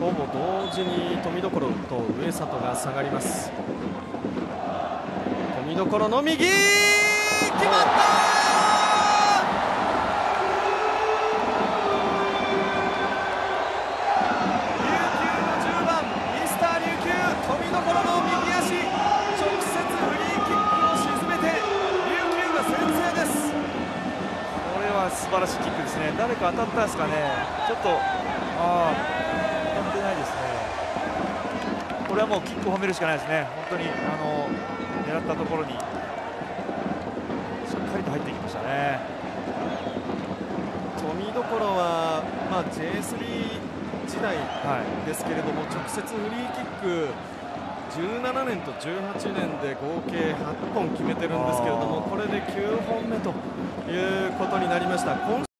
ほぼ同時に富所と上里が下がります。富所の右決まった素晴らしいキックですね。誰か当たったんですかね。ちょっとああ飛んでないですね。これはもうキックを褒めるしかないですね。本当にあの狙ったところにしっかりと入ってきましたね。富所は、まあ、J3 時代ですけれども、はい、直接フリーキック17年と18年で合計8本決めてるんですけれどもこれで9本目ということになりました。